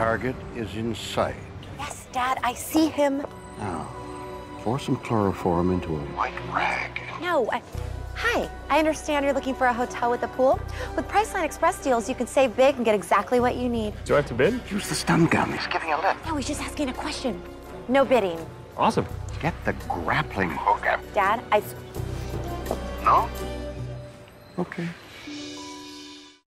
target is in sight. Yes, Dad, I see him. Now, pour some chloroform into a white rag. No, I... Hi, I understand you're looking for a hotel with a pool. With Priceline Express deals, you can save big and get exactly what you need. Do I have to bid? Use the stun gun. He's giving a lift. No, he's just asking a question. No bidding. Awesome. Get the grappling hook up. Dad, I... No? Okay.